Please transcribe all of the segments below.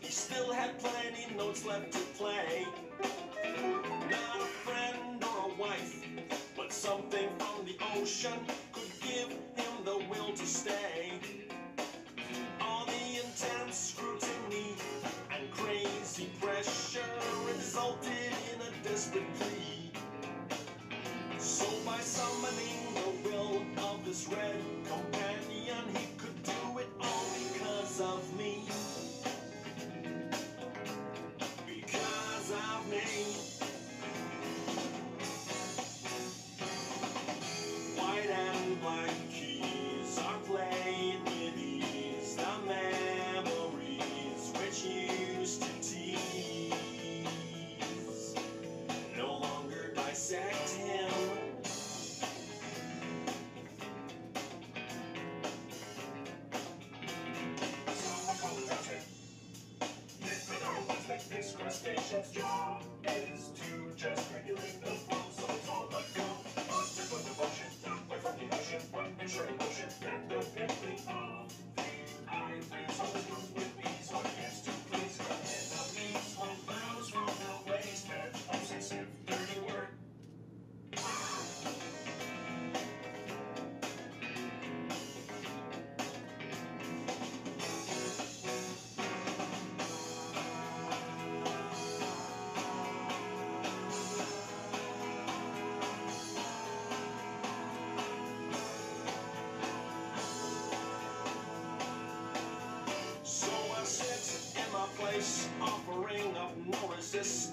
He still had plenty notes left to play. just job is to just forgive.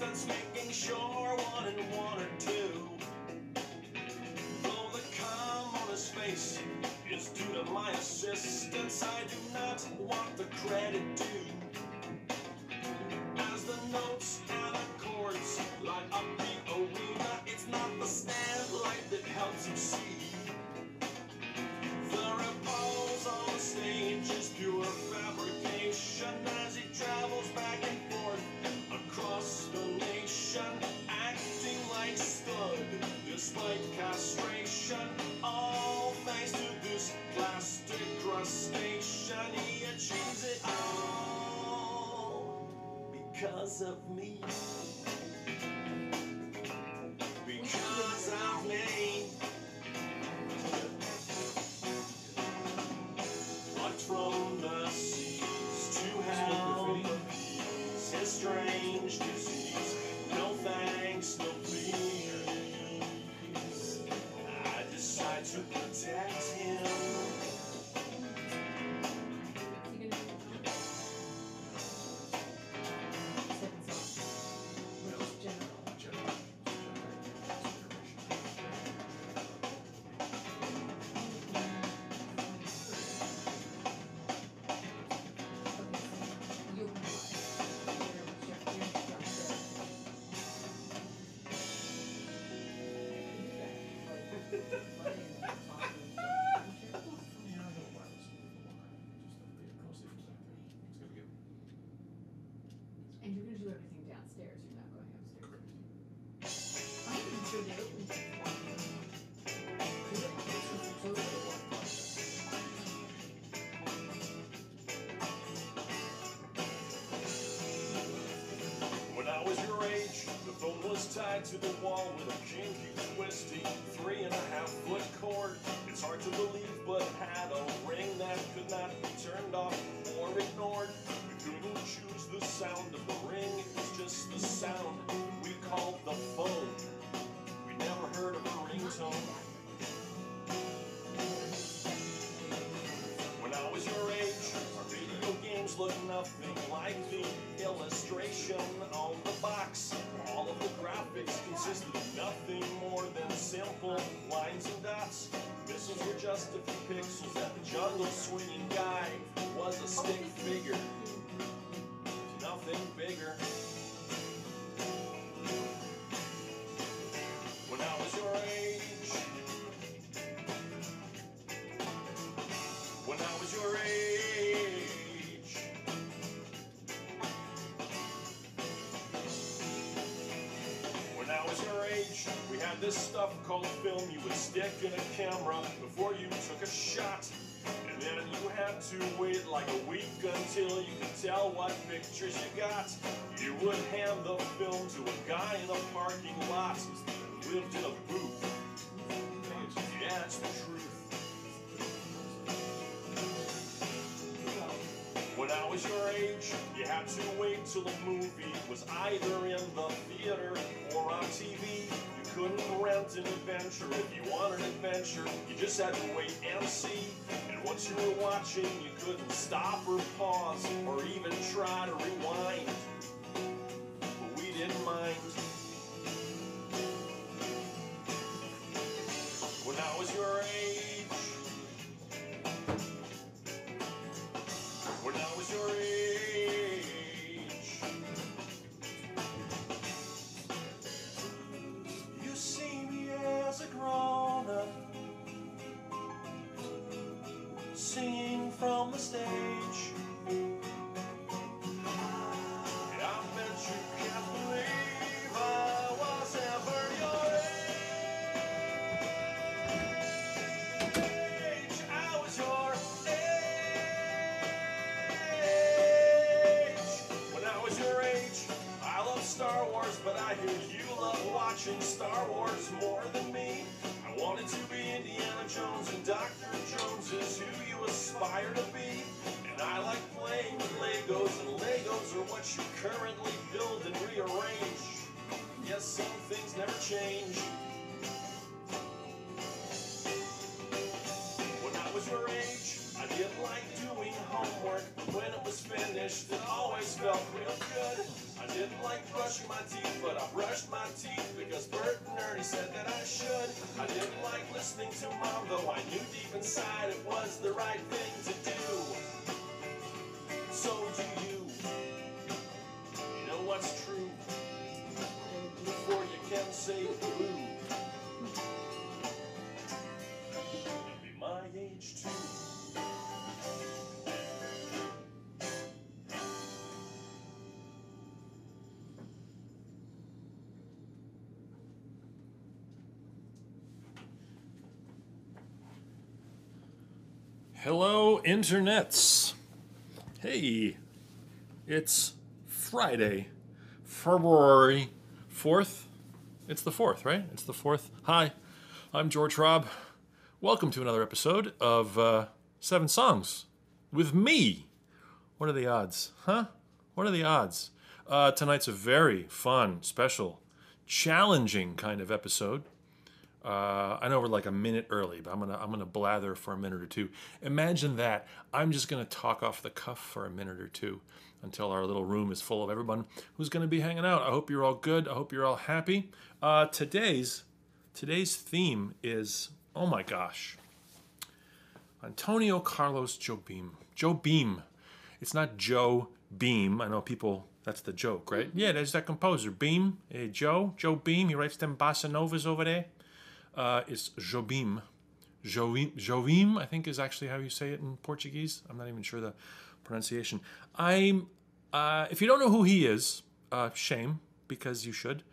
distance, making sure one and one are two. Though the calm on his face is due to my assistance, I do not want the credit due. because of me. tied to the wall with a kinky twisty three and a half foot cord. It's hard to believe, but had a ring that could not be turned off or ignored. We couldn't choose the sound of the ring, it was just the sound we called the phone. We never heard of a ringtone. people, lines and dots. Missiles were just a few pixels that the jungle swinging guy was a stick figure, nothing bigger. had this stuff called film you would stick in a camera before you took a shot. And then you had to wait like a week until you could tell what pictures you got. You would hand the film to a guy in a parking lot who lived in a booth. Yeah, that's the truth. When I was your age, you had to wait till a movie was either in the theater or on TV. Couldn't rent an adventure if you wanted an adventure. You just had to wait and see. And once you were watching, you couldn't stop or pause or even try to rewind. But we didn't mind. When I was your age, Jones, and Dr. Jones is who you aspire to be. And I like playing with Legos, and Legos are what you currently build and rearrange. Yes, some things never change. Homework. When it was finished, it always felt real good. I didn't like brushing my teeth, but I brushed my teeth because Bert and Ernie said that I should. I didn't like listening to mom, though I knew deep inside it was the right thing to do. So do you. You know what's true before you can say boo. You'll be my age too. Hello, internets. Hey, it's Friday, February 4th. It's the 4th, right? It's the 4th. Hi, I'm George Hrab. Welcome to another episode of uh, Seven Songs with me. What are the odds, huh? What are the odds? Uh, tonight's a very fun, special, challenging kind of episode. Uh, I know we're like a minute early, but I'm gonna I'm gonna blather for a minute or two. Imagine that. I'm just gonna talk off the cuff for a minute or two until our little room is full of everyone who's gonna be hanging out. I hope you're all good. I hope you're all happy. Uh, today's today's theme is oh my gosh, Antonio Carlos Jobim. Joe Beam. It's not Joe Beam. I know people. That's the joke, right? Yeah, there's that composer Beam. Hey, Joe. Joe Beam. He writes them bossa novas over there uh, is Jobim. Jovim, Jovim, I think, is actually how you say it in Portuguese. I'm not even sure the pronunciation. I'm. Uh, if you don't know who he is, uh, shame because you should.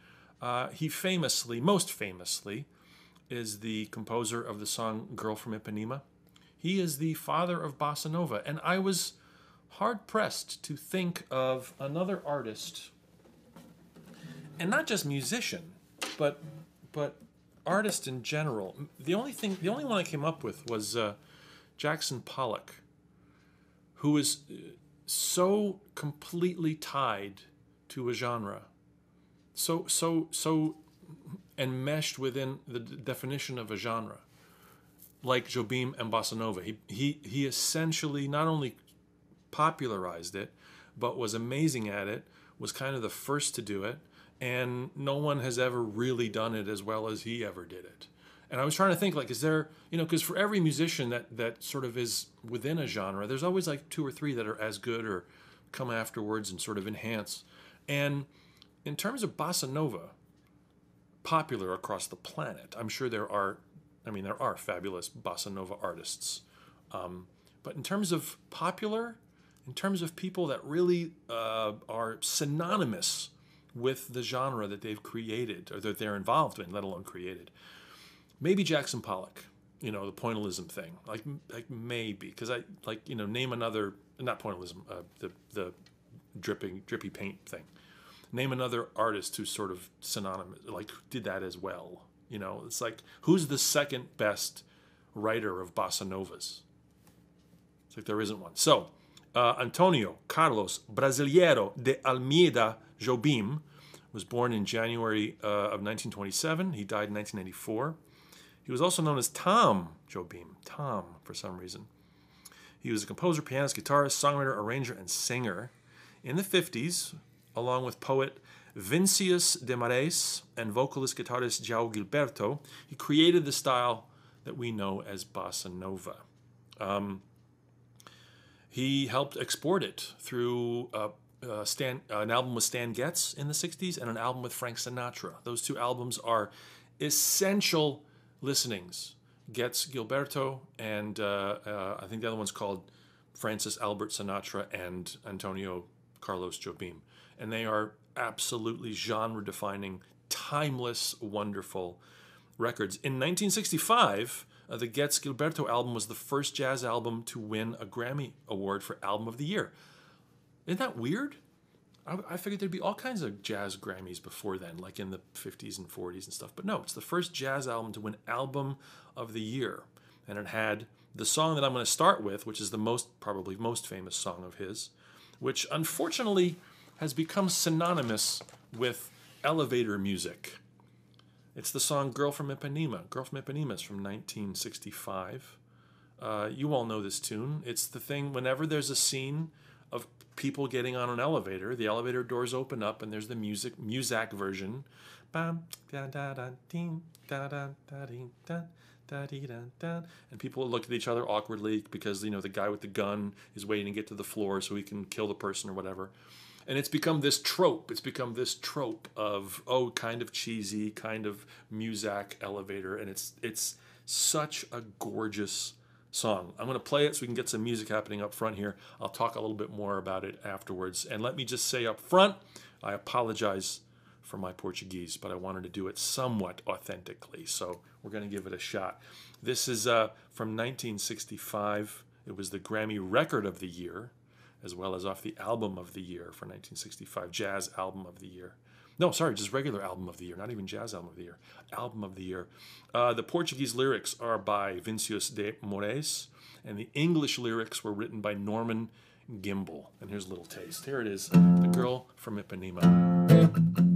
Uh, he famously, most famously, is the composer of the song "Girl from Ipanema." He is the father of bossa nova, and I was hard pressed to think of another artist, and not just musician, but but artist in general. The only thing, the only one I came up with was uh, Jackson Pollock, who is uh, so completely tied to a genre, so so so enmeshed within the d- definition of a genre, like Jobim and bossa nova. He he he essentially not only popularized it, but was amazing at it. Was kind of the first to do it and no one has ever really done it as well as he ever did it. And I was trying to think, like, is there, you know, because for every musician that that sort of is within a genre, there's always like two or three that are as good or come afterwards and sort of enhance. And in terms of bossa nova, popular across the planet, I'm sure there are, I mean, there are fabulous bossa nova artists. Um, but in terms of popular, in terms of people that really uh, are synonymous with the genre that they've created or that they're involved in, let alone created. Maybe Jackson Pollock. you know, the pointillism thing. Like, like maybe because I like you know name another not pointillism, uh, the the dripping drippy paint thing. Name another artist who's sort of synonymous, like did that as well. You know, it's like who's the second best writer of bossa novas? It's like there isn't one. So, uh, Antonio Carlos Brasileiro de Almeida Jobim was born in January uh, of 1927. He died in 1994. He was also known as Tom Jobim, Tom for some reason. He was a composer, pianist, guitarist, songwriter, arranger, and singer. In the 50s, along with poet Vinicius de Moraes and vocalist guitarist João Gilberto, he created the style that we know as bossa nova. Um, he helped export it through uh, uh, Stan, uh, an album with Stan Getz in the 60s and an album with Frank Sinatra. Those two albums are essential listenings. Getz Gilberto, and uh, uh, I think the other one's called Francis Albert Sinatra and Antonio Carlos Jobim. And they are absolutely genre defining, timeless, wonderful records. In 1965, uh, the Getz Gilberto album was the first jazz album to win a Grammy Award for Album of the Year. Isn't that weird? I, I figured there'd be all kinds of jazz Grammys before then, like in the 50s and 40s and stuff. But no, it's the first jazz album to win Album of the Year. And it had the song that I'm going to start with, which is the most, probably most famous song of his, which unfortunately has become synonymous with elevator music. It's the song Girl from Ipanema. Girl from Ipanema is from 1965. Uh, you all know this tune. It's the thing whenever there's a scene people getting on an elevator, the elevator doors open up and there's the music, Muzak version. And people look at each other awkwardly because you know the guy with the gun is waiting to get to the floor so he can kill the person or whatever. And it's become this trope. It's become this trope of oh, kind of cheesy, kind of Muzak elevator, and it's it's such a gorgeous song. I'm going to play it so we can get some music happening up front here. I'll talk a little bit more about it afterwards. And let me just say up front, I apologize for my Portuguese, but I wanted to do it somewhat authentically. So we're going to give it a shot. This is uh, from 1965. It was the Grammy Record of the Year, as well as off the Album of the Year for 1965, Jazz Album of the Year. No, sorry, just regular album of the year, not even jazz album of the year. Album of the year. Uh, the Portuguese lyrics are by Vinicius de Moraes, and the English lyrics were written by Norman Gimbel. And here's a little taste. Here it is The Girl from Ipanema.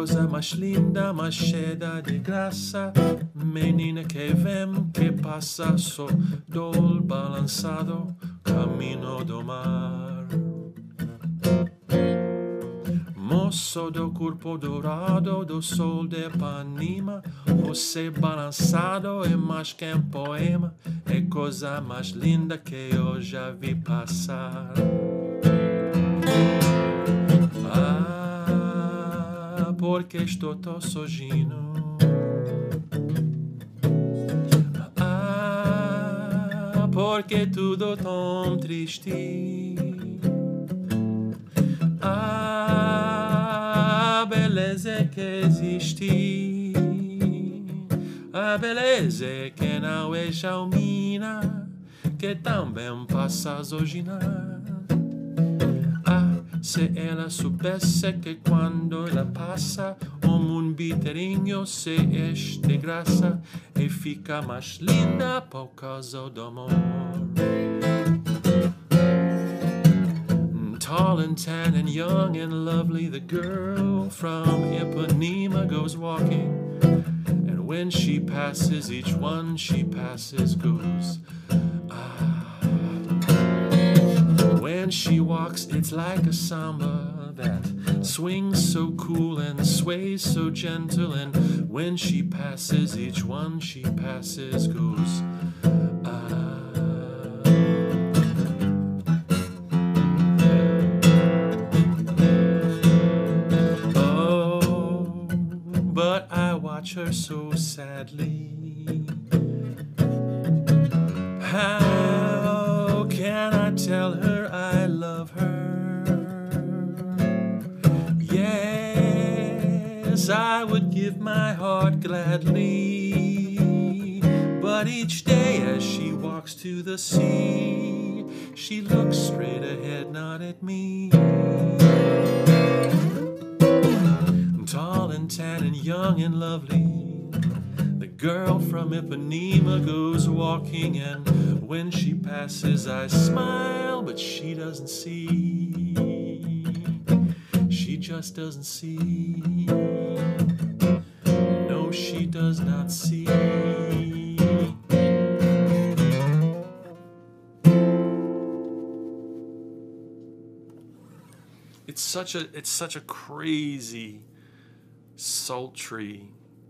Cosa mais linda, mais cheia de graça, menina que vem, que passa, so dol balançado, caminho do mar. Moço do corpo dourado do sol de Ipanema, você balançado é mais que um poema, é coisa mais linda que eu já vi passar. Porque estou tão sorrindo. Ah, porque tudo tão triste. Ah, beleza que existe. A beleza que não é Jalmina, que também passa hoje Ah, se ella soubesse que quando ela passa, o un biterinho se este graça e fica mais linda por causa do amor. Tall and tan and young and lovely, the girl from Ipanema goes walking. And when she passes, each one she passes goes. When she walks, it's like a samba that swings so cool and sways so gentle. And when she passes, each one she passes goes. Ah. Oh, but I watch her so sadly. Gladly. But each day as she walks to the sea, she looks straight ahead, not at me. Tall and tan and young and lovely. The girl from Ipanema goes walking, and when she passes, I smile, but she doesn't see. She just doesn't see. No, she does not see. It's such a it's such a crazy, sultry,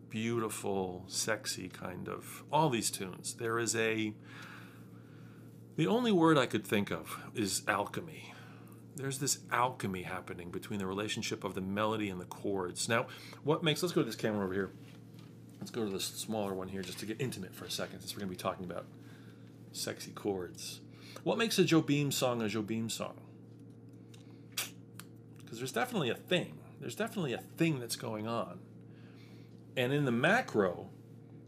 beautiful, sexy kind of all these tunes. There is a the only word I could think of is alchemy. There's this alchemy happening between the relationship of the melody and the chords. Now, what makes let's go to this camera over here. Let's go to the smaller one here just to get intimate for a second, since we're going to be talking about sexy chords. What makes a Jobim song a Jobim song? Because there's definitely a thing. There's definitely a thing that's going on. And in the macro,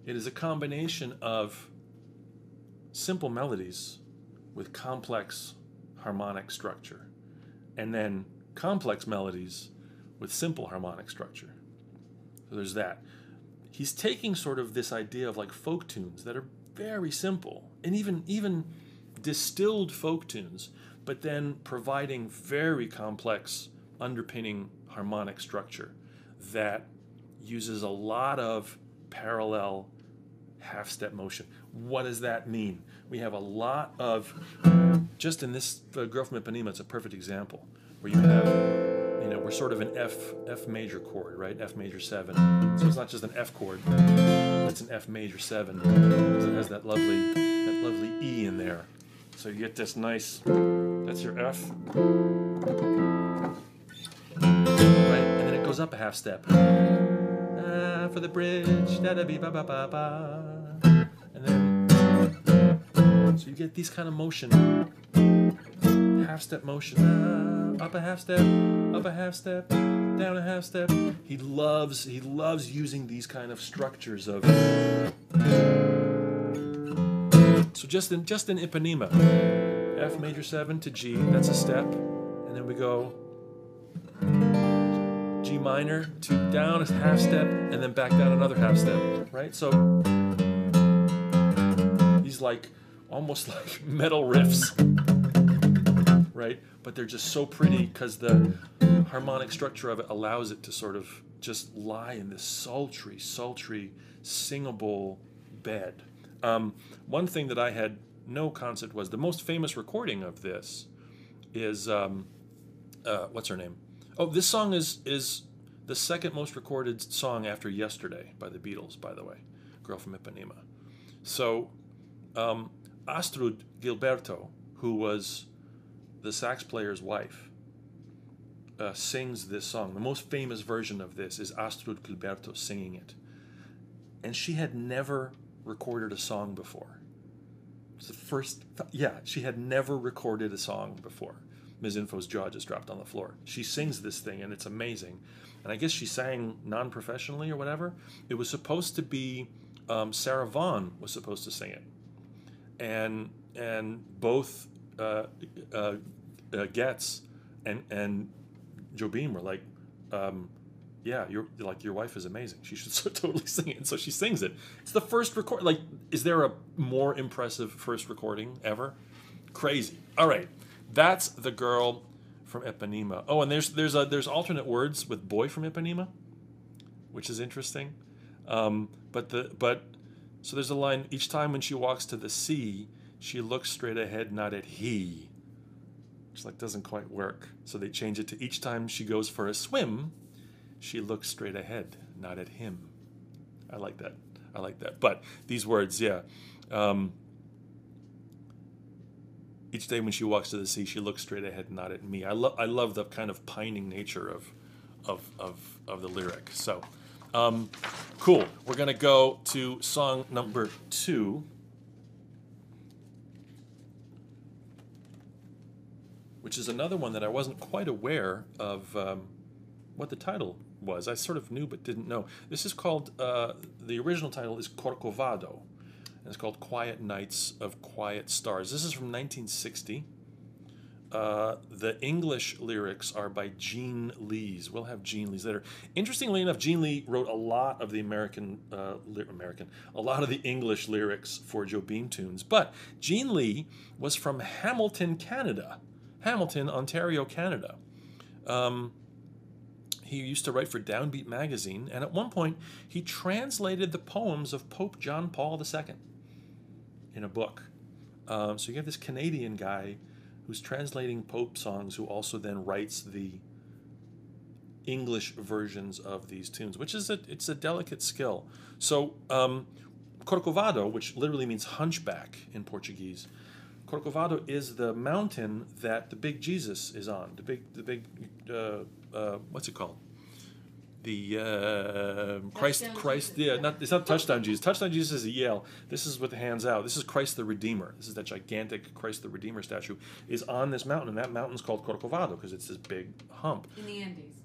it is a combination of simple melodies with complex harmonic structure, and then complex melodies with simple harmonic structure. So there's that. He's taking sort of this idea of like folk tunes that are very simple and even even distilled folk tunes, but then providing very complex underpinning harmonic structure that uses a lot of parallel half step motion. What does that mean? We have a lot of, just in this uh, from Ipanema, it's a perfect example where you have, sort of an F, F major chord, right? F major seven. So it's not just an F chord, it's an F major seven. because It has that lovely, that lovely E in there. So you get this nice, that's your F. Right? And then it goes up a half step. Ah, for the bridge, da da be ba ba ba ba. And then, so you get these kind of motion, half step motion, ah, up a half step, up a half step, down a half step. He loves, he loves using these kind of structures of. So just in just in Ipanema, F major seven to G, that's a step, and then we go G minor to down a half step, and then back down another half step, right? So these like almost like metal riffs, right? But they're just so pretty because the harmonic structure of it allows it to sort of just lie in this sultry, sultry, singable bed. Um, one thing that I had no concept was the most famous recording of this is um, uh, what's her name? Oh, this song is is the second most recorded song after "Yesterday" by the Beatles. By the way, "Girl from Ipanema." So, um, Astrud Gilberto, who was the sax player's wife, uh, sings this song. The most famous version of this is Astrud Gilberto singing it, and she had never recorded a song before. It's the first, yeah, she had never recorded a song before. Ms. Info's jaw just dropped on the floor. She sings this thing, and it's amazing. And I guess she sang non-professionally or whatever. It was supposed to be um, Sarah Vaughan was supposed to sing it, and and both uh, uh, uh, Getz and and Jobim were like, um, yeah, you're like your wife is amazing. She should so totally sing it. And so she sings it. It's the first record. Like, is there a more impressive first recording ever? Crazy. All right, that's the girl from Ipanema. Oh, and there's there's a there's alternate words with boy from Ipanema, which is interesting. Um, but the but so there's a line each time when she walks to the sea, she looks straight ahead, not at he. Which like doesn't quite work. So they change it to each time she goes for a swim, she looks straight ahead, not at him. I like that. I like that. But these words, yeah. Um, each day when she walks to the sea, she looks straight ahead, not at me. I love I love the kind of pining nature of of of, of the lyric. So um, cool. We're gonna go to song number two. Which is another one that I wasn't quite aware of um, what the title was. I sort of knew but didn't know. This is called, uh, the original title is Corcovado. And it's called Quiet Nights of Quiet Stars. This is from 1960. Uh, the English lyrics are by Gene Lees. We'll have Gene Lees later. Interestingly enough, Gene Lee wrote a lot of the American, uh, ly- American, a lot of the English lyrics for Jobim tunes. But Gene Lee was from Hamilton, Canada, Hamilton, Ontario, Canada. Um, he used to write for Downbeat magazine, and at one point he translated the poems of Pope John Paul II in a book. Um, so you have this Canadian guy who's translating Pope songs, who also then writes the English versions of these tunes, which is a it's a delicate skill. So um, Corcovado, which literally means hunchback in Portuguese, Corcovado is the mountain that the big Jesus is on. The big the big uh, uh, what's it called? The uh, Christ Christ Jesus. yeah not it's not touchdown Jesus touchdown Jesus is a Yale. This is with the hands out. This is Christ the Redeemer. This is that gigantic Christ the Redeemer statue is on this mountain, and that mountain's called Corcovado because it's this big hump. In the Andes.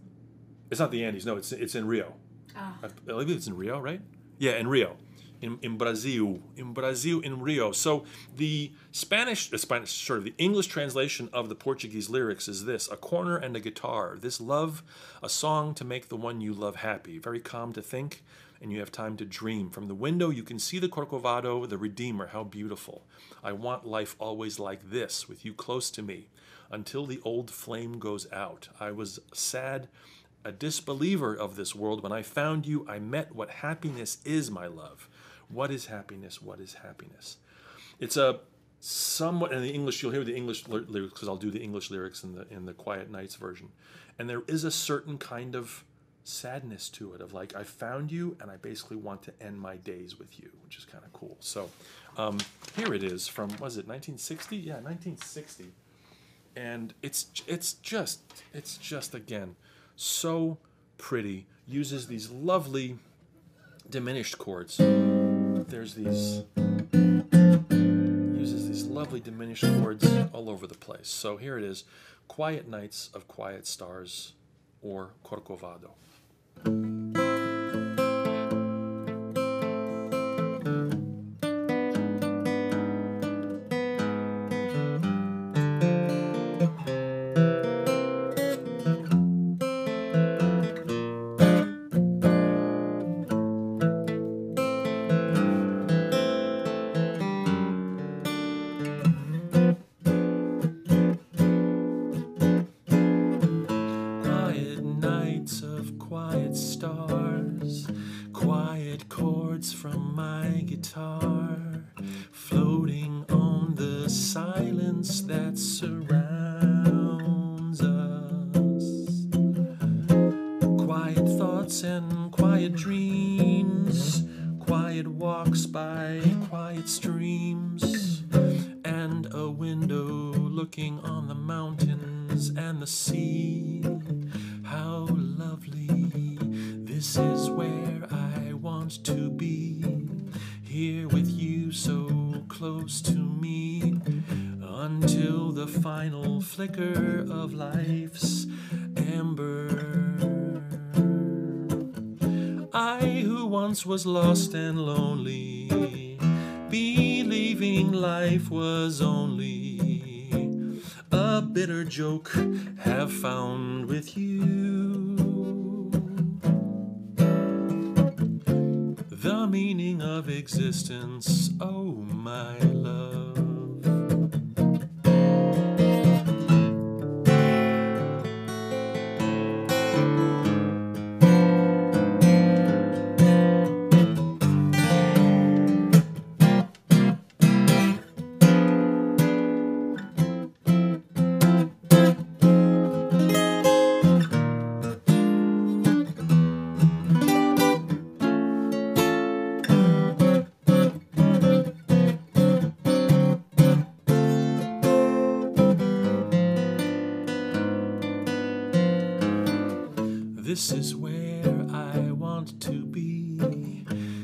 It's not the Andes. No, it's it's in Rio. Ah. I believe it's in Rio, right? Yeah, in Rio, in in Brazil, in Brazil, in Rio. So the Spanish, the Spanish, sort of the English translation of the Portuguese lyrics is this: a corner and a guitar. This love, a song to make the one you love happy. Very calm to think, and you have time to dream. From the window, you can see the Corcovado, the Redeemer. How beautiful! I want life always like this, with you close to me, until the old flame goes out. I was sad a disbeliever of this world. When I found you, I met what happiness is, my love. What is happiness? What is happiness? It's a somewhat in the English. You'll hear the English lyrics because I'll do the English lyrics in the in the Quiet Nights version, and there is a certain kind of sadness to it of like I found you and I basically want to end my days with you, which is kind of cool. So um, here it is from was it 1960? Yeah, 1960 and it's it's just it's just again so pretty uses these lovely diminished chords there's these uses these lovely diminished chords all over the place. So here it is quiet nights of quiet stars or corcovado This is where I want to be.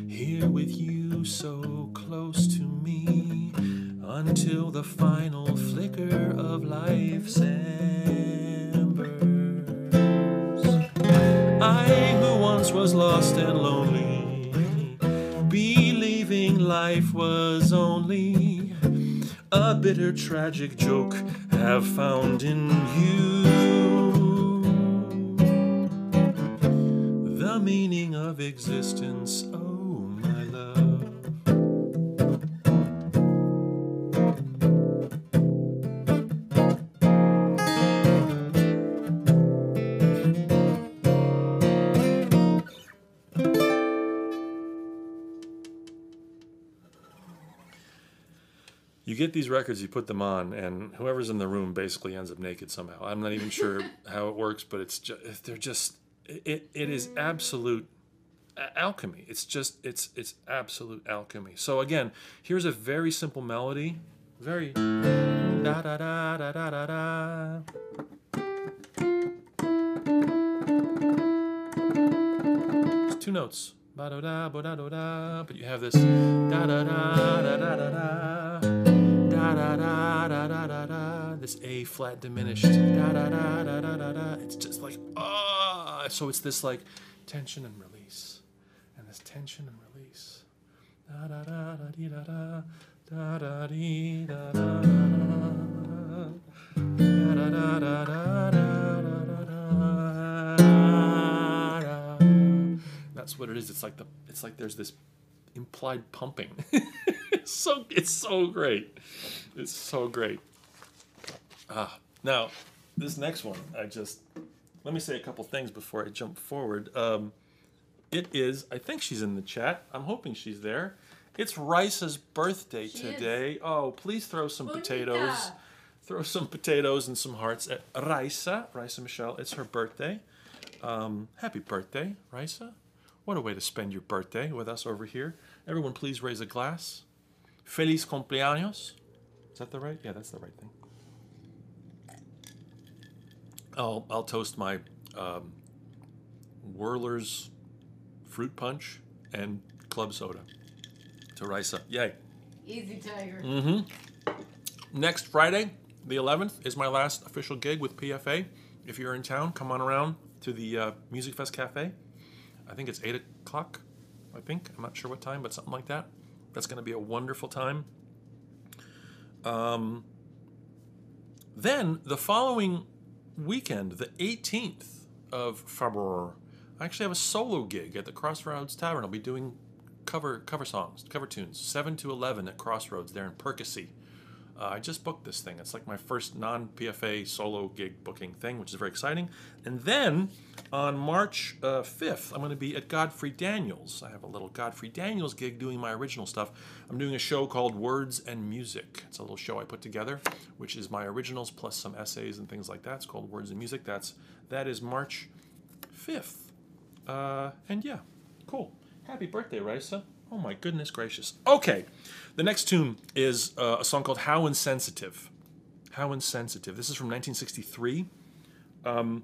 Here with you, so close to me, until the final flicker of life's embers. I who once was lost and lonely, believing life was only a bitter, tragic joke, have found in get these records, you put them on, and whoever's in the room basically ends up naked somehow. I'm not even sure how it works, but it's just they're just it it is absolute alchemy. It's just it's it's absolute alchemy. So again, here's a very simple melody, very da da da da da da da. It's two notes. Ba da da ba da da da. But you have this da da da da da da da da da da da da da. This A flat diminished da da da da da da da. It's just like ah. So it's this like tension and release, and this tension and release. Da da da da dee da da da da dee da da. That's what it is. It's like the. It's like there's this implied pumping. It's so. It's so great. It's so great. Ah, now this next one, I just let me say a couple things before I jump forward. Um, it is. I think she's in the chat. I'm hoping she's there. It's Raisa's birthday She is. today. Oh, please throw some Bonita. potatoes. Throw some potatoes and some hearts at Raisa. Raisa Michelle. It's her birthday. Um, happy birthday, Raisa. What a way to spend your birthday with us over here. Everyone, please raise a glass. Feliz cumpleaños. Is that the right? Yeah, that's the right thing. I'll, I'll toast my um, Whirlers fruit punch and club soda to Raisa. Yay. Easy tiger. Mm-hmm. Next Friday, the 11th, is my last official gig with PFA. If you're in town, come on around to the uh, Music Fest Cafe. I think it's 8 o'clock, I think. I'm not sure what time, but something like that. That's going to be a wonderful time. Um, then the following weekend, the 18th of February, I actually have a solo gig at the Crossroads Tavern. I'll be doing cover cover songs, cover tunes, 7 to 11 at Crossroads there in Percy. Uh, I just booked this thing. It's like my first non PFA solo gig booking thing, which is very exciting. And then on March uh, 5th, I'm going to be at Godfrey Daniels. I have a little Godfrey Daniels gig doing my original stuff. I'm doing a show called Words and Music. It's a little show I put together, which is my originals plus some essays and things like that. It's called Words and Music. That's that is March 5th. Uh, and yeah, cool. Happy birthday, Raisa. Oh my goodness gracious. Okay, the next tune is uh, a song called How Insensitive. How Insensitive. This is from 1963. Um,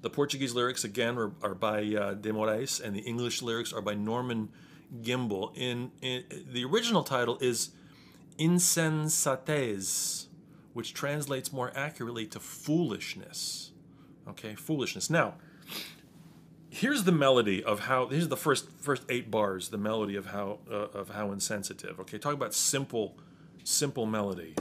the Portuguese lyrics, again, are, are by uh, De Moraes, and the English lyrics are by Norman Gimbel. In, in The original title is Insensatez, which translates more accurately to foolishness. Okay, foolishness. Now, here's the melody of how here's the first first eight bars the melody of how uh, of how insensitive okay? Talk about simple simple melody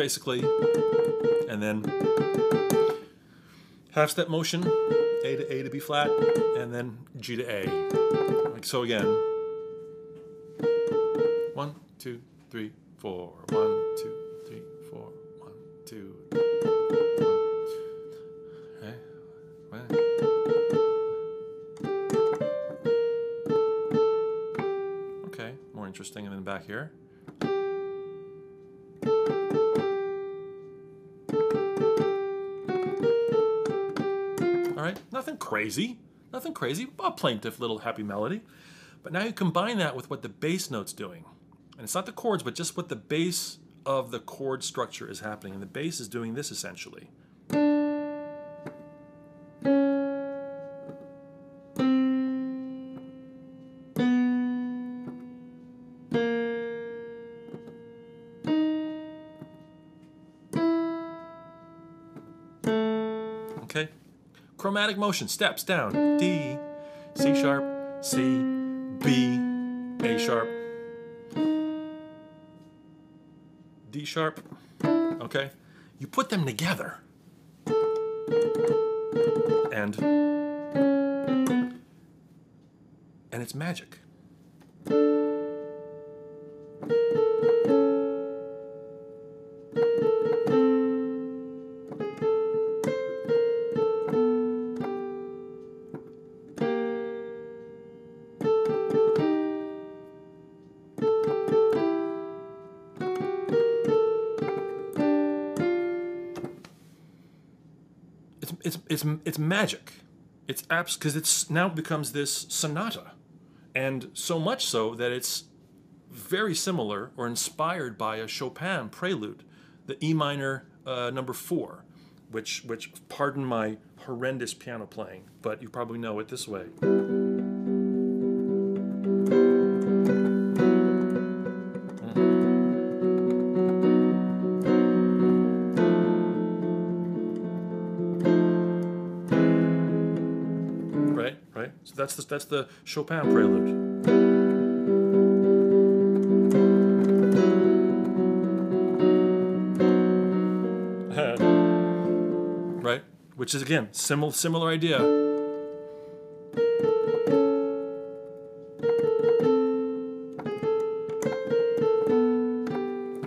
basically and then half step motion a to a to b flat and then g to a. Like so again. One two three four one crazy, nothing crazy, a plaintive little happy melody. But now you combine that with what the bass note's doing. And it's not the chords, but just what the bass of the chord structure is happening, and the bass is doing this essentially. Chromatic motion, steps down. D, C sharp, C, B, A sharp, D sharp. Okay? You put them together. And and it's magic. It's it's magic. It's apps because it's now becomes this sonata, and so much so that it's very similar or inspired by a Chopin prelude, the E minor uh, number four, which which pardon my horrendous piano playing, but you probably know it this way. That's the that's the Chopin prelude. right, which is again similar similar idea.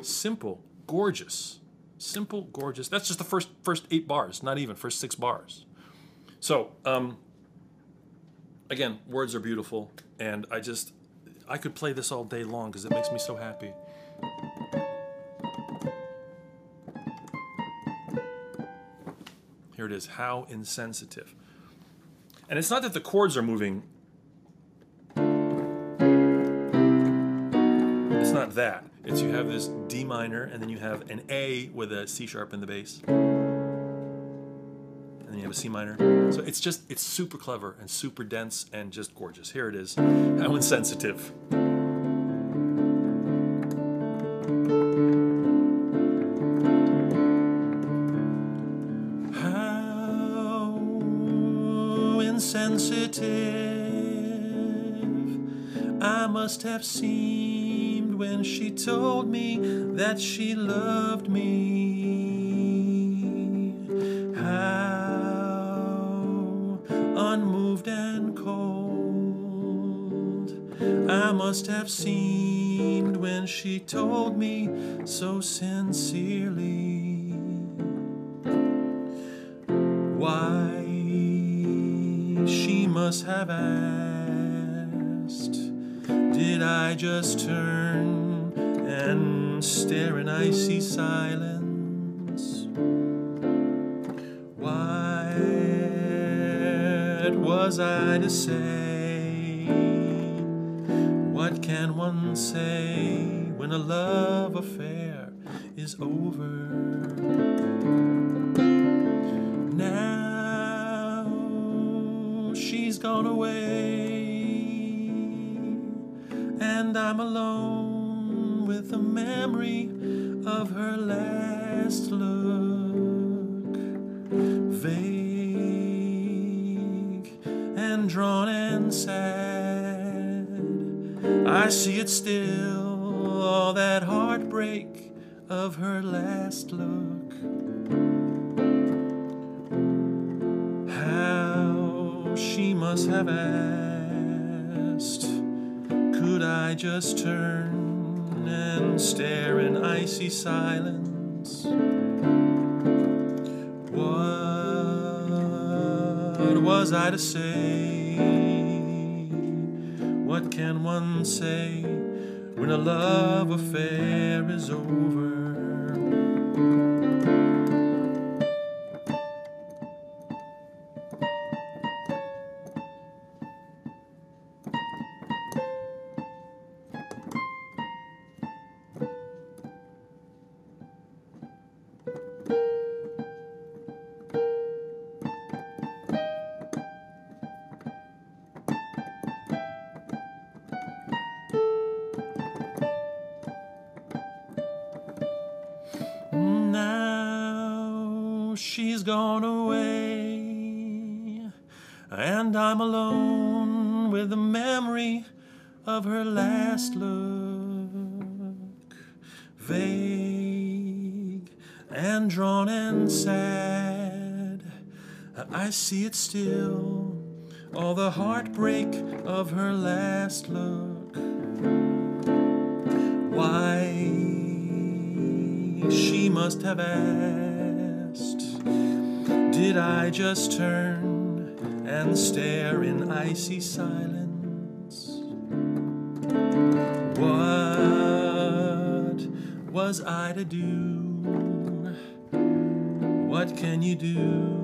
Simple, gorgeous, simple, gorgeous. That's just the first first eight bars, not even first six bars. So, um, again, words are beautiful, and I just I could play this all day long because it makes me so happy. Here it is. How insensitive. And it's not that the chords are moving. It's not that. It's you have this D minor, and then you have an A with a C sharp in the bass then you have a C minor. So it's just it's super clever and super dense and just gorgeous. Here it is. How insensitive. How insensitive I must have seemed when she told me that she loved me. Must have seemed when she told me so sincerely. Why she must have asked. Did I just turn and stare in icy silence? What was I to say? Say when a love affair is over? Now she's gone away, and I'm alone with the memory of her last look. I see it still, all that heartbreak of her last look. How she must have asked, could I just turn and stare in icy silence? What was I to say? What can one say when a love affair is over? The heartbreak of her last look. Why she must have asked, Did I just turn and stare in icy silence? What was I to do? What can you do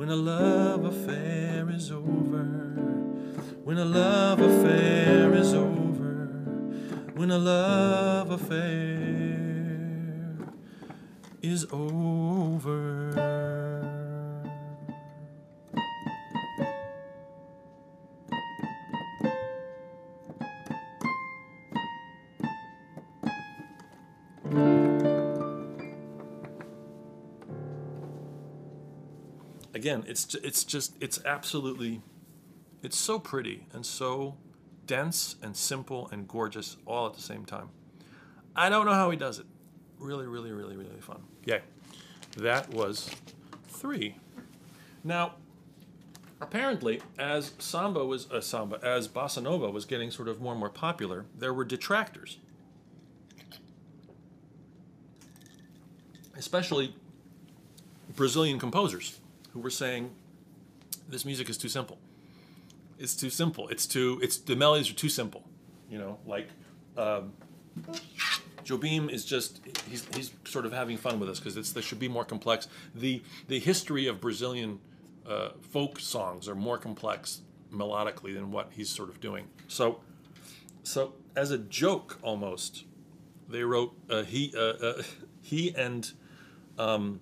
when a love affair is over? When a love affair is over? When a love affair is over. Again, it's it's just it's absolutely it's so pretty and so dense and simple and gorgeous all at the same time. I don't know how he does it. Really, really, really, really fun. Yay. That was three. Now, apparently, as samba was uh, samba, as bossa nova was getting sort of more and more popular, there were detractors, especially Brazilian composers who were saying this music is too simple. It's too simple. It's too. It's the melodies are too simple. You know, like um, Jobim is just he's, he's sort of having fun with us because it's they should be more complex. The the history of Brazilian uh, folk songs are more complex melodically than what he's sort of doing. So so as a joke almost, they wrote uh, he uh, uh, he and um,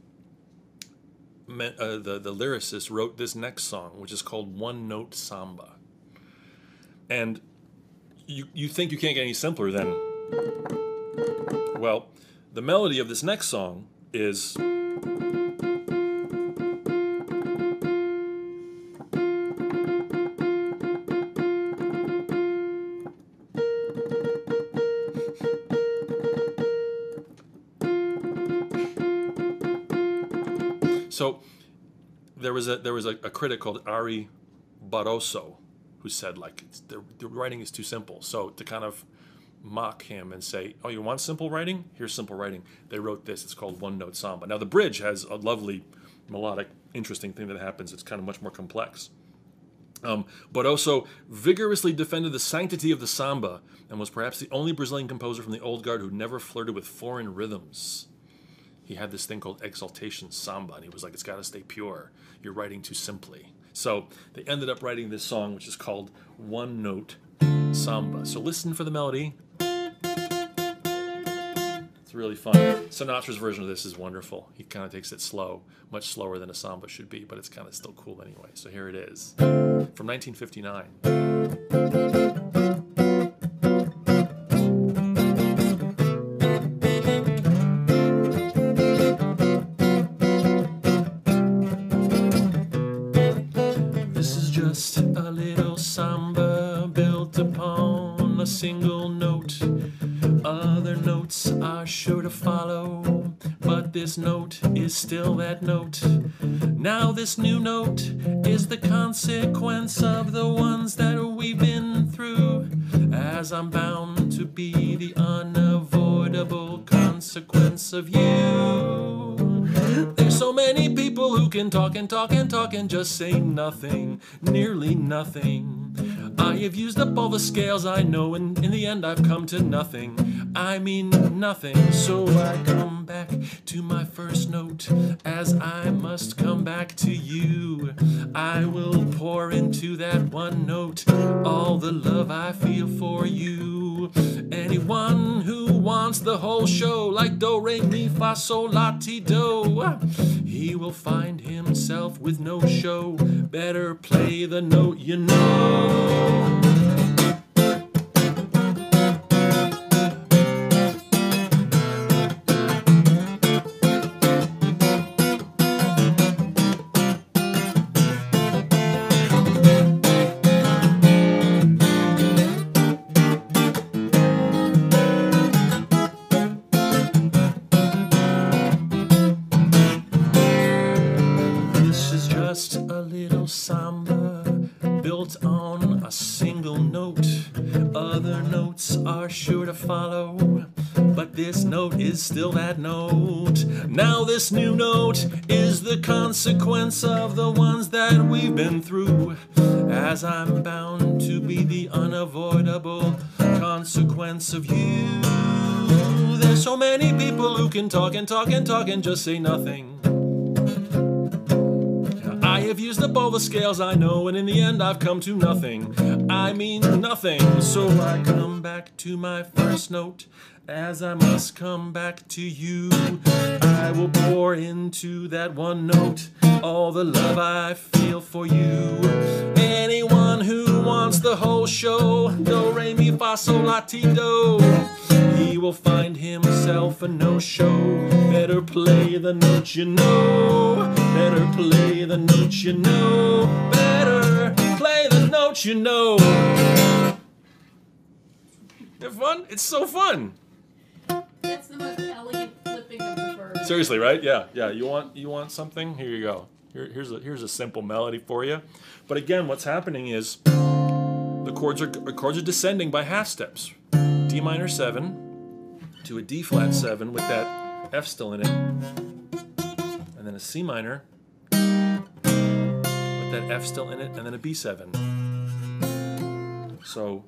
uh, the the lyricist wrote this next song, which is called One Note Samba. And you you think you can't get any simpler than well, the melody of this next song is. Was a there was a, a critic called Ari Barroso who said like the, the writing is too simple. So to kind of mock him and say, "Oh, you want simple writing? Here's simple writing." They wrote this. It's called One Note Samba. Now the bridge has a lovely, melodic, interesting thing that happens. It's kind of much more complex. Um, but also vigorously defended the sanctity of the samba and was perhaps the only Brazilian composer from the old guard who never flirted with foreign rhythms. He had this thing called exaltation samba, and he was like, "It's got to stay pure. You're writing too simply." So they ended up writing this song, which is called One Note Samba. So listen for the melody. It's really fun. Sinatra's version of this is wonderful. He kind of takes it slow, much slower than a samba should be, but it's kind of still cool anyway. So here it is from 1959. Single note. Other notes are sure to follow, but this note is still that note. Now, this new note is the consequence of the ones that we've been through, as I'm bound to be the unavoidable consequence of you. There's so many people who can talk and talk and talk and just say nothing, nearly nothing. I have used up all the scales I know, and in the end, I've come to nothing. I mean, nothing. So I come back to my first note, as I must come back to you. I will pour into that one note all the love I feel for you. Anyone who wants the whole show, like do, re, mi, fa, sol, la, ti, do, he will find himself with no show. Better play the note you know. Single that note. Now, this new note is the consequence of the ones that we've been through. As I'm bound to be the unavoidable consequence of you. There's so many people who can talk and talk and talk and just say nothing. I have used up all the scales I know, and in the end, I've come to nothing. I mean, nothing. So I come back to my first note, as I must come back to you. I will pour into that one note all the love I feel for you. Anyone who wants the whole show, do, re, mi, fa, sol, la, ti, do. He will find himself a no show. Better play the note you know. Better play the note you know. Better play the note you know. Have fun? It's so fun. That's the most elegant flipping of the bird. Seriously, right? Yeah, yeah. You want you want something? Here you go. Here, here's a here's a simple melody for you. But again, what's happening is the chords are chords are descending by half steps. D minor seven to a D flat seven with that F still in it, and then a C minor with that F still in it, and then a B seven. So.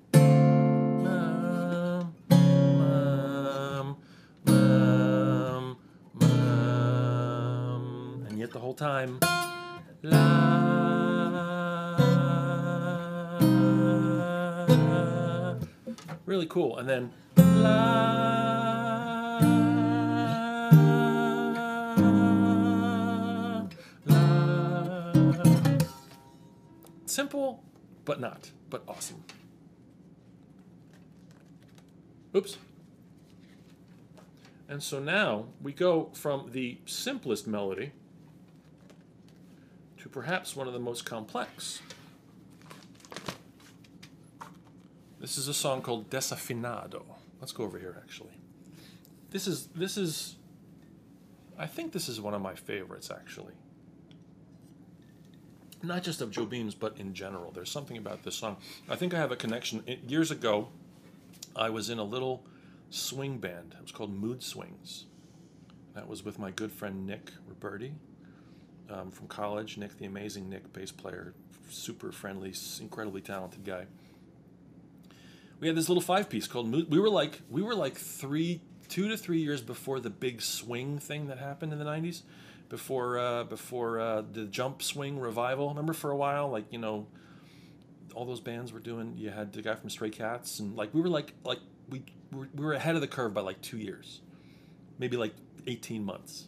Yet the whole time, la, really cool. And then la. Simple, but not, but awesome. Oops. And so now we go from the simplest melody to perhaps one of the most complex. This is a song called Desafinado. Let's go over here actually. This is this is I think this is one of my favorites actually. Not just of Jobim's, but in general. There's something about this song. I think I have a connection. It, years ago, I was in a little swing band. It was called Mood Swings. That was with my good friend Nick Roberti um, from college. Nick, the amazing Nick, bass player, super friendly, incredibly talented guy. We had this little five piece called. We were like we were like three, two to three years before the big swing thing that happened in the '90s, before uh, before uh, the jump swing revival. Remember for a while, like you know, all those bands were doing. You had the guy from Stray Cats, and like we were like like we we were ahead of the curve by like two years, maybe like eighteen months.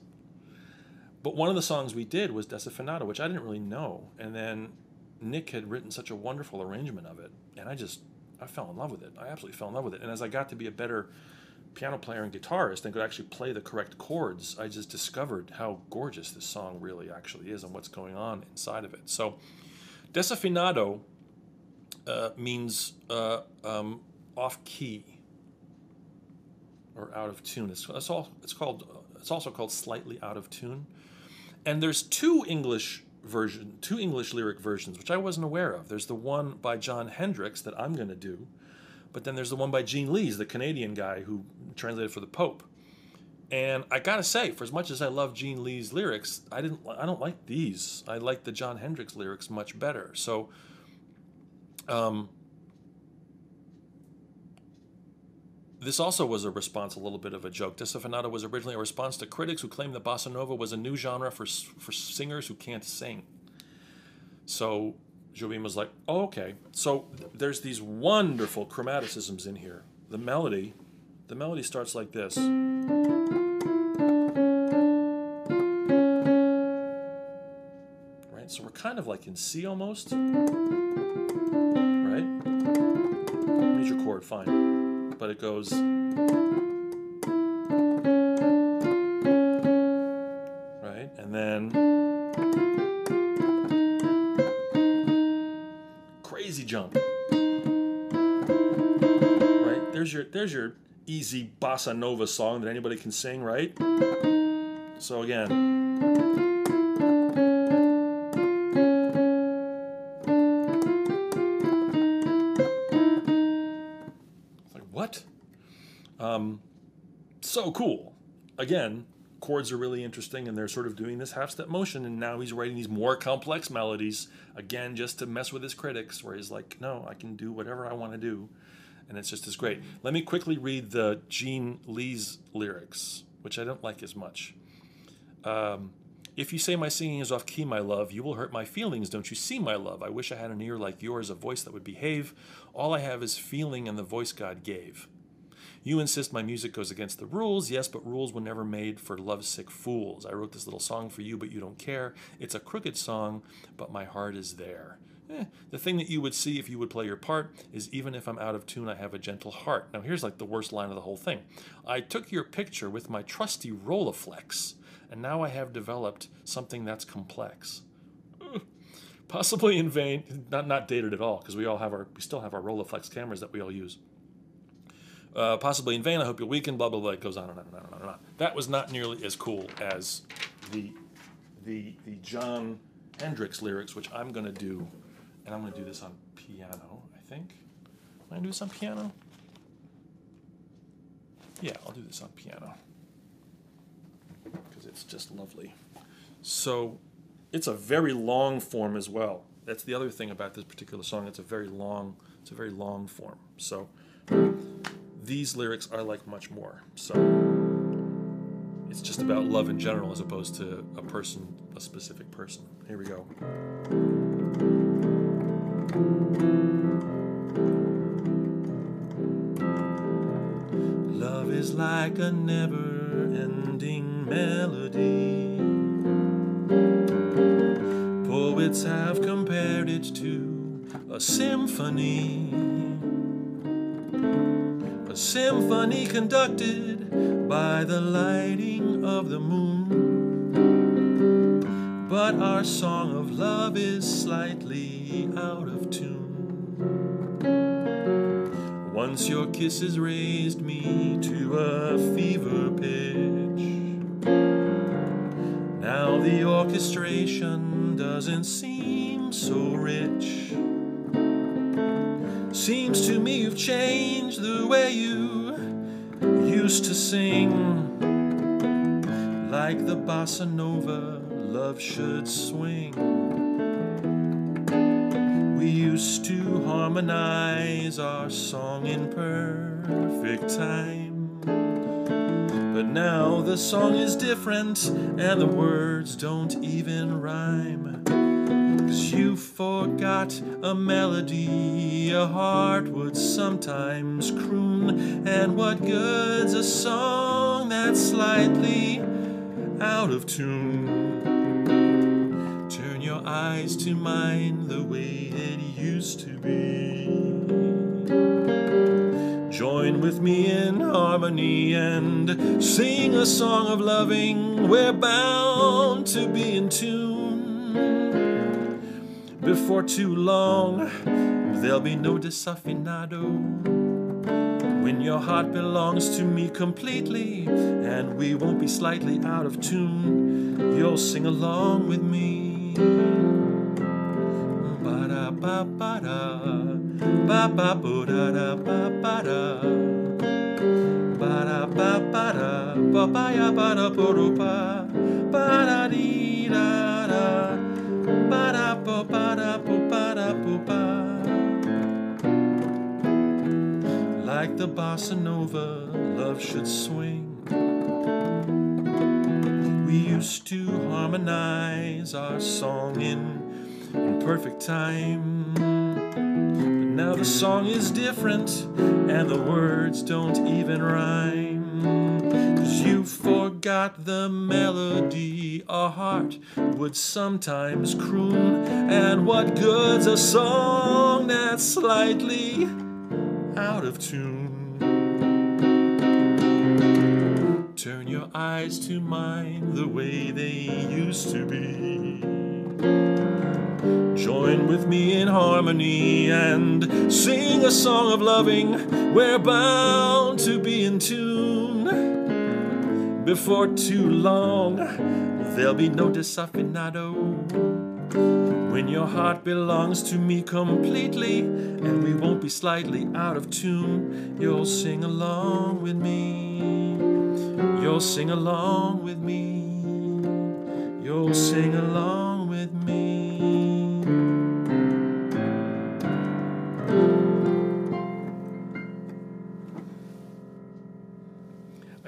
But one of the songs we did was Desafinado, which I didn't really know, and then Nick had written such a wonderful arrangement of it, and I just I fell in love with it. I absolutely fell in love with it, and as I got to be a better piano player and guitarist and could actually play the correct chords, I just discovered how gorgeous this song really actually is and what's going on inside of it. So, Desafinado uh, means uh, um, off key or out of tune. It's, it's all it's called. It's also called slightly out of tune. And there's two English version, two English lyric versions, which I wasn't aware of. There's the one by Jon Hendricks that I'm going to do, but then there's the one by Gene Lees, the Canadian guy who translated for the Pope. And I gotta say, for as much as I love Gene Lees' lyrics, I didn't. I don't like these. I like the Jon Hendricks lyrics much better. So, um, This also was a response, a little bit of a joke. Desafinado was originally a response to critics who claimed that bossa nova was a new genre for for singers who can't sing. So Jobim was like, oh, okay. So th- there's these wonderful chromaticisms in here. The melody, the melody starts like this. Right? So we're kind of like in C almost. Right? Major chord, fine. But it goes. Right? And then. Crazy jump. Right? There's your there's your easy bossa nova song that anybody can sing, right? So again. So cool. Again, chords are really interesting and they're sort of doing this half step motion and now he's writing these more complex melodies again just to mess with his critics where he's like no i can do whatever i want to do and it's just as great let me quickly read the Gene Lees' lyrics which i don't like as much um, if you say my singing is off key, my love, you will hurt my feelings. Don't you see, my love? I wish I had an ear like yours, a voice that would behave. All I have is feeling and the voice God gave. You insist my music goes against the rules. Yes, but rules were never made for lovesick fools. I wrote this little song for you, but you don't care. It's a crooked song, but my heart is there. Eh, the thing that you would see if you would play your part is even if I'm out of tune, I have a gentle heart. Now, here's like the worst line of the whole thing I took your picture with my trusty Rolleiflex, and now I have developed something that's complex. Possibly in vain, not not dated at all, because we all have our we still have our Rolleiflex cameras that we all use. Uh, possibly in vain. I hope you'll weaken. Blah blah blah. It goes on and on and on and on and on. That was not nearly as cool as the the the Jon Hendricks lyrics, which I'm gonna do, and I'm gonna do this on piano. I think. Am I gonna do this on piano? Yeah, I'll do this on piano because it's just lovely. So it's a very long form as well. That's the other thing about this particular song. It's a very long. It's a very long form. So these lyrics are like much more. So it's just about love in general as opposed to a person, a specific person. Here we go. Love is like a never ending melody. Poets have compared it to a symphony. A symphony conducted by the lighting of the moon. But our song of love is slightly out of tune. Once your kisses raised me to a fever pitch. Now the orchestration doesn't seem so rich. Seems to me you've changed the way you used to sing. Like the bossa nova, love should swing. We used to harmonize our song in perfect time. But now the song is different and the words don't even rhyme. Cause you forgot a melody a heart would sometimes croon. And what good's a song that's slightly out of tune? Turn your eyes to mine the way it used to be. Join with me in harmony and sing a song of loving. We're bound to be in tune. Before too long, there'll be no desafinado. When your heart belongs to me completely, and we won't be slightly out of tune, you'll sing along with me. Ba da, ba ba da da ba ba da, ba da ba ba da, ba ba ya ba da bo do ba, ba da dee da da, Like the bossa nova, love should swing. We used to harmonize our song in, in perfect time. But now the song is different and the words don't even rhyme. Cause you forgot the melody a heart would sometimes croon. And what good's a song that's slightly out of tune? Turn your eyes to mine the way they used to be. Join with me in harmony and sing a song of loving. We're bound to be in tune. Before too long, there'll be no desafinado. When your heart belongs to me completely, and we won't be slightly out of tune, you'll sing along with me. You'll sing along with me. You'll sing along with me.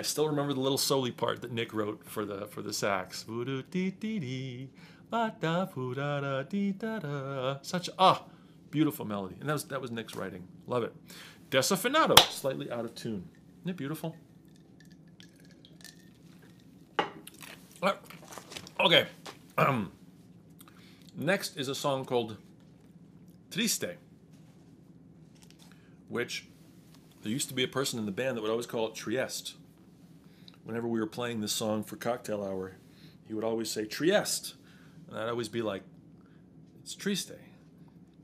Still remember the little soli part that Nick wrote for the for the sax. Such ah, beautiful melody, and that was that was Nick's writing. Love it. Desafinado, slightly out of tune. Isn't it beautiful? Ah, Okay. Um, next is a song called Triste, which there used to be a person in the band that would always call it Trieste. Whenever we were playing this song for cocktail hour, he would always say Trieste. And I'd always be like, it's Triste.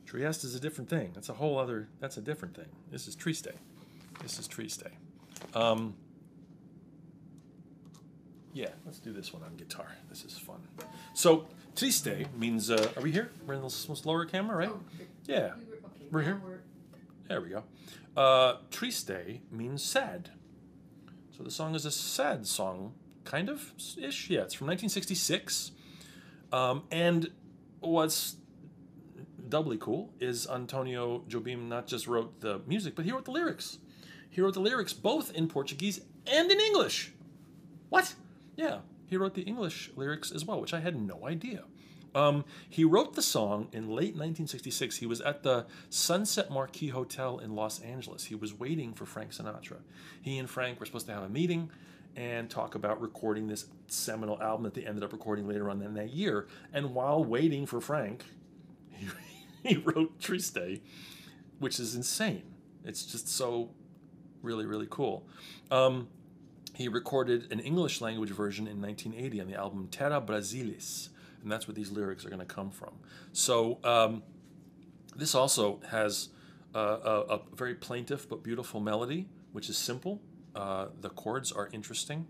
Trieste is a different thing. That's a whole other, that's a different thing. This is Triste. This is Triste. Um, yeah, let's do this one on guitar. This is fun. So, triste means, uh, are we here? We're in the s- lower camera, right? Oh. Yeah, We were- okay, We're here? we're- there we go. Uh, triste means sad. So the song is a sad song, kind of ish. Yeah, it's from 1966. Um, and what's doubly cool is Antonio Jobim not just wrote the music, but he wrote the lyrics. He wrote the lyrics both in Portuguese and in English. What? Yeah, he wrote the English lyrics as well, which I had no idea. Um, he wrote the song in late 1966. He was at the Sunset Marquis Hotel in Los Angeles. He was waiting for Frank Sinatra. He and Frank were supposed to have a meeting and talk about recording this seminal album that they ended up recording later on in that year. And while waiting for Frank, he, he wrote Triste, which is insane. It's just so really, really cool. Um, he recorded an English language version in 1980 on the album Terra Brasilis, and that's where these lyrics are going to come from. So um, this also has uh, a, a very plaintive but beautiful melody, which is simple. Uh, the chords are interesting,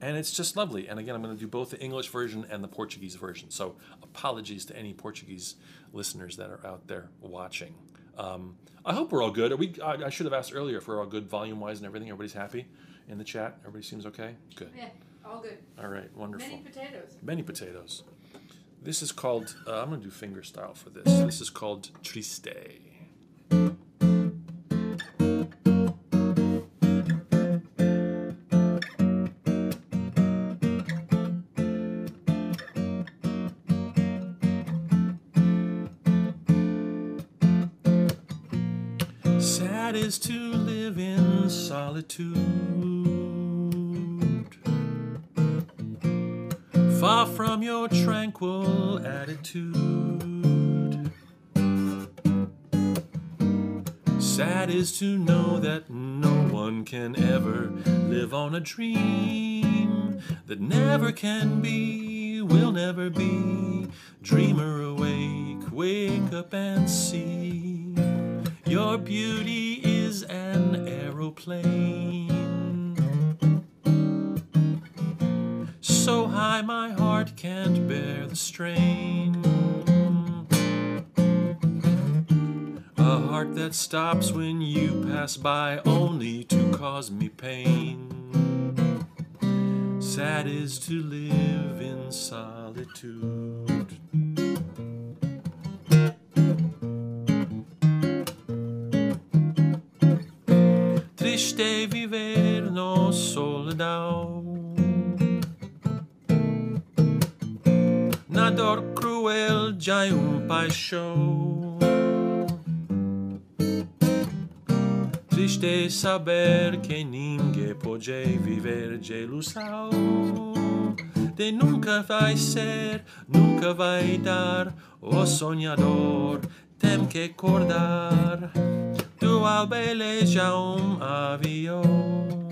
and it's just lovely. And again, I'm going to do both the English version and the Portuguese version. So apologies to any Portuguese listeners that are out there watching. Um, I hope we're all good. Are we? I, I should have asked earlier if we're all good volume wise and everything. Everybody's happy in the chat. Everybody seems okay. Good. Yeah, all good. All right. Wonderful. Many potatoes. Many potatoes. This is called. Uh, I'm going to do finger style for this. This is called Triste. Sad is to live in solitude. From your tranquil attitude. Sad is to know that no one can ever live on a dream that never can be, will never be. Dreamer awake, wake up and see. Your beauty is an aeroplane. So high my heart can't bear the strain. A heart that stops when you pass by only to cause me pain. Sad is to live in solitude. Triste viver no solidão. Na dor cruel já é um paixão. Triste saber que ninguém pode viver de ilusão. De nunca vai ser, nunca vai dar. O sonhador tem que acordar. Tua beleza é um avião.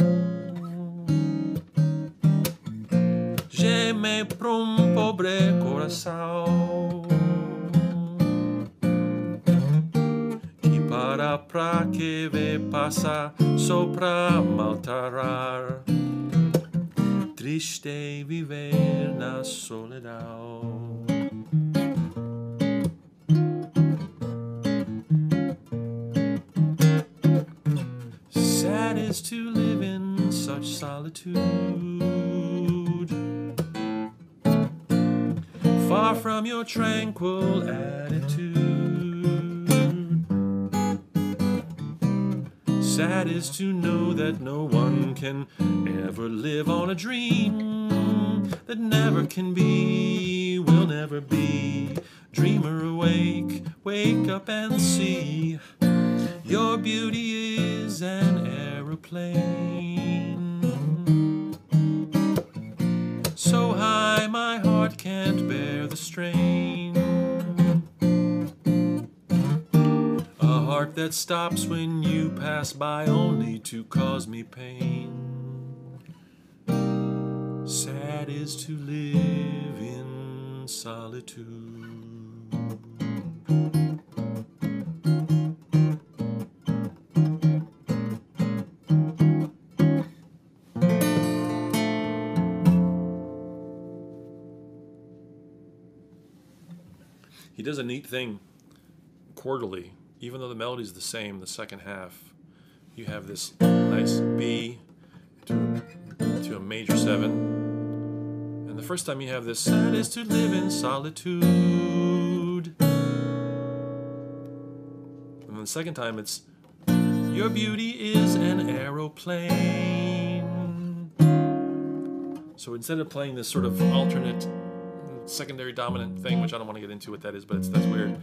teme para um pobre coração que para pra que vê passar só para maltarar triste viver na solidão Sad is to live in such solitude. Far from your tranquil attitude. Sad is to know that no one can ever live on a dream that never can be, will never be. Dreamer awake, wake up and see. Your beauty is an aeroplane. So high my heart can't bear the strain. A heart that stops when you pass by only to cause me pain. Sad is to live in solitude. He does a neat thing quarterly, even though the melody's the same, the second half, you have this nice B to, to a major seven. And the first time you have this, sad is to live in solitude. And then the second time it's, your beauty is an aeroplane. So instead of playing this sort of alternate secondary dominant thing, which I don't want to get into what that is, but it's that's weird.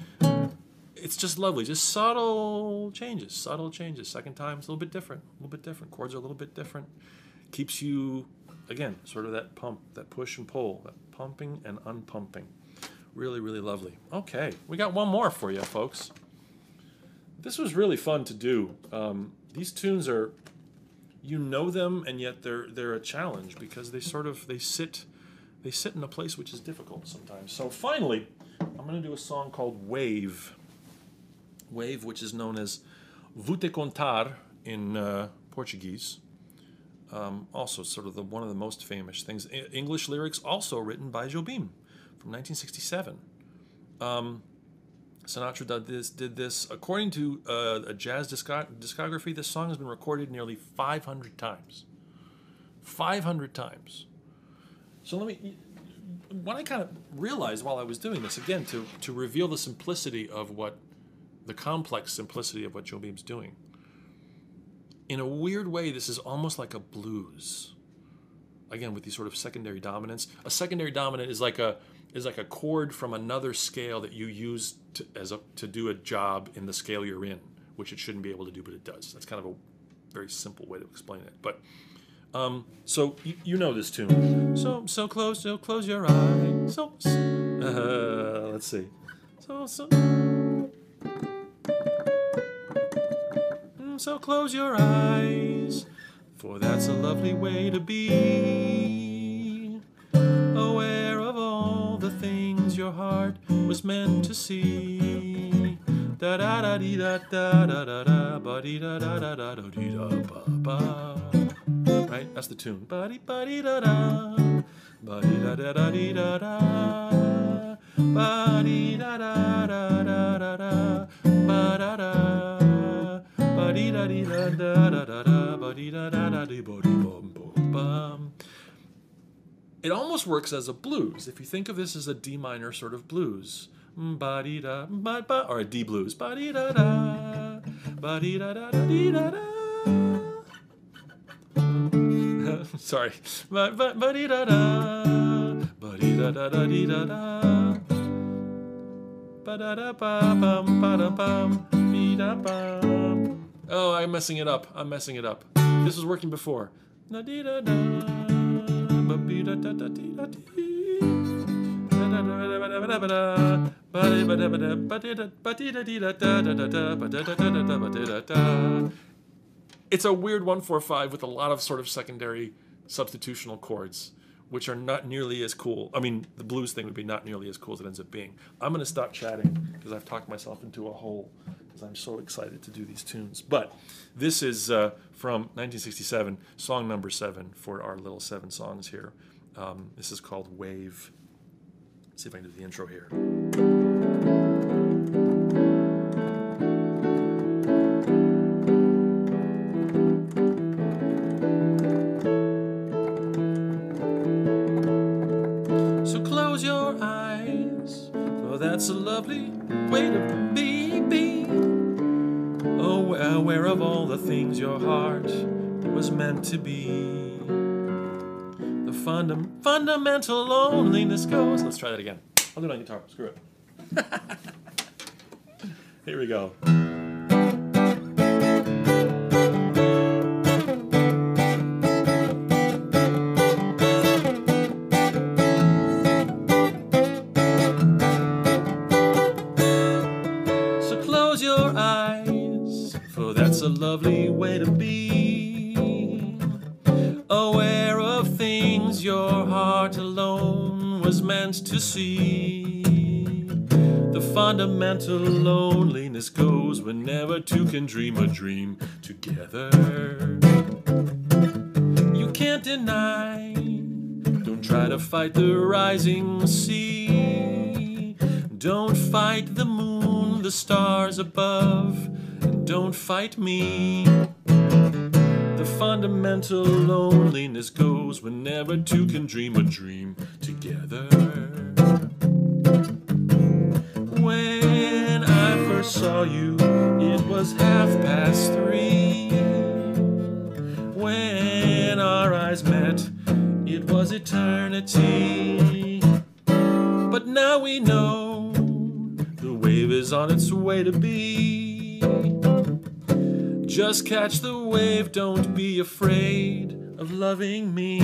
It's just lovely, just subtle changes, subtle changes. Second time's a little bit different, a little bit different. Chords are a little bit different. Keeps you, again, sort of that pump, that push and pull, that pumping and unpumping. Really, really lovely. Okay, we got one more for you, folks. This was really fun to do. Um, these tunes are, you know them, and yet they're they're a challenge because they sort of they sit they sit in a place which is difficult sometimes. So finally, I'm going to do a song called Wave. Wave, which is known as Vou Te Contar in uh, Portuguese. Um, also, sort of the one of the most famous things. English lyrics also written by Jobim from 1967. Um, Sinatra did this. Did this according to uh, a jazz discog- discography. This song has been recorded nearly 500 times. 500 times. So let me. What I kind of realized while I was doing this again to to reveal the simplicity of what, the complex simplicity of what Jobim's doing. In a weird way, this is almost like a blues. Again, with these sort of secondary dominants. A secondary dominant is like a is like a chord from another scale that you use to, as a to do a job in the scale you're in, which it shouldn't be able to do, but it does. That's kind of a very simple way to explain it. But um, so you, you know this tune. So so close, so close your eyes. So uh, let's see. So so. Mm, So close your eyes, for that's a lovely way to be. Aware of all the things your heart was meant to see. Da da da dee da da da da da ba dee da da da da da da ba ba. Right? That's the tune. Ba dee da da. Dee da da da da da. Dee da da da da da da. Ba da da. Dee da dee da da da da da. Dee da da da dee bo bum bum bum. It almost works as a blues if you think of this as a D minor sort of blues. Ba dee da ba ba or a D blues. Ba dee da da. Ba dee da da da dee da da. Sorry. Ba ba ba dee da da. Ba dee da da da dee da da. Ba da da ba bum ba da bum be da bum. Oh, I'm messing it up. I'm messing it up. This was working before. Da dee da da. Ba be da da da dee da dee. Da da da da da da da da. Ba ba da ba da ba da ba da da da da da da ba da da da da da ba dee da da. It's a weird one four five with a lot of sort of secondary substitutional chords, which are not nearly as cool. I mean, the blues thing would be not nearly as cool as it ends up being. I'm going to stop chatting because I've talked myself into a hole because I'm so excited to do these tunes. But this is uh, from 1967, song number seven for our little seven songs here. Um, this is called Wave. Let's see if I can do the intro here. Your heart was meant to be. The fundam- fundamental loneliness goes. Let's try that again. I'll do it on guitar. Screw it. Here we go. The fundamental loneliness goes whenever two can dream a dream together. You can't deny, don't try to fight the rising sea. Don't fight the moon, the stars above, and don't fight me. The fundamental loneliness goes whenever two can dream a dream together. First saw you, it was half past three. When our eyes met, it was eternity. But now we know the wave is on its way to be. Just catch the wave, don't be afraid of loving me.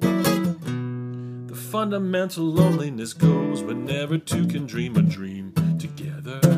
The fundamental loneliness goes whenever two can dream a dream together.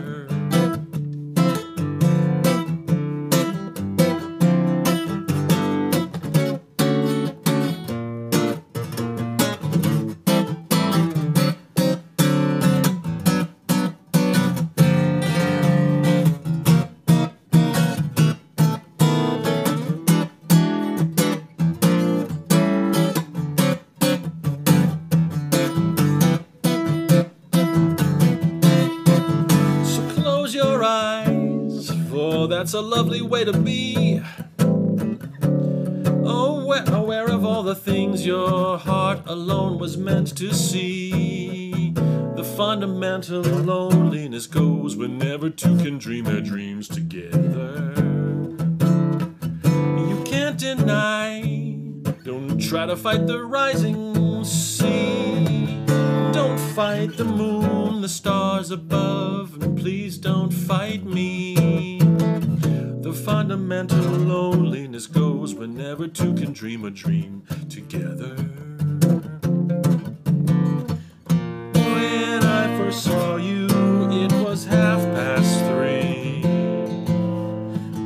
That's a lovely way to be. Aware, aware of all the things your heart alone was meant to see. The fundamental loneliness goes whenever two can dream their dreams together. You can't deny, don't try to fight the rising sea. Don't fight the moon, the stars above, and please don't fight me. The fundamental loneliness goes whenever two can dream a dream together. When I first saw you, it was half past three.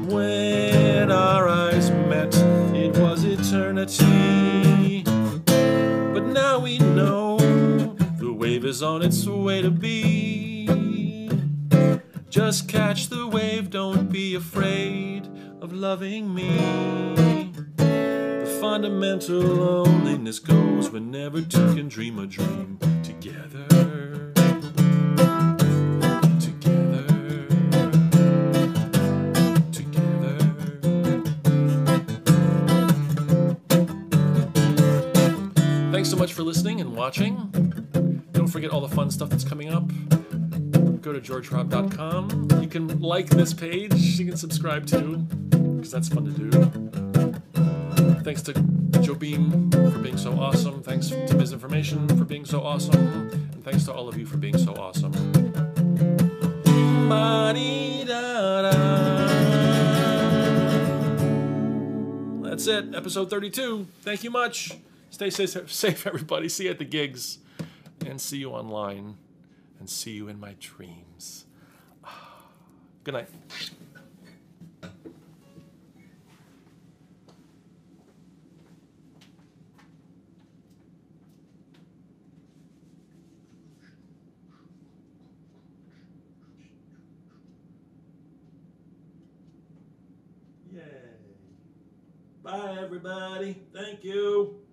When our eyes met, it was eternity. But now we know the wave is on its way to be. Just catch the wave, don't be afraid of loving me. The fundamental loneliness goes whenever two can dream a dream together. Together. Together. Thanks so much for listening and watching. Don't forget all the fun stuff that's coming up. Go to georgehrab.com. You can like this page. You can subscribe too, because that's fun to do. Thanks to Jobim for being so awesome. Thanks to Misinformation for being so awesome. And thanks to all of you for being so awesome. That's it, episode 32. Thank you much. Stay safe, safe, everybody. See you at the gigs. And see you online. And see you in my dreams. Ah, good night. Yay. Bye, everybody. Thank you.